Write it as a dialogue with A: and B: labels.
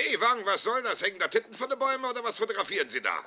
A: Hey, Wang, was soll das? Hängen da Titten von den Bäumen oder was fotografieren Sie da?